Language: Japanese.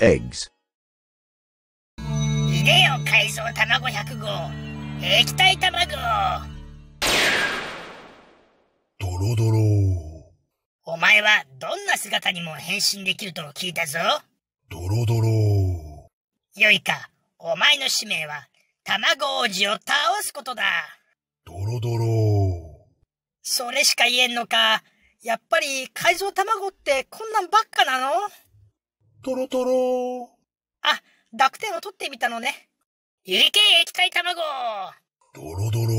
eggs. い卵100号液体卵ドロドロ。お前はどんな姿にも変身できると聞いたぞドロドロ。よいかお前の使命は卵王子を倒すことだドロドロ。それしか言えんのかやっぱり改造卵ってこんなんばっかなの？トロトロ。あ、濁点を取ってみたのね。いけ液体卵ドロドロ。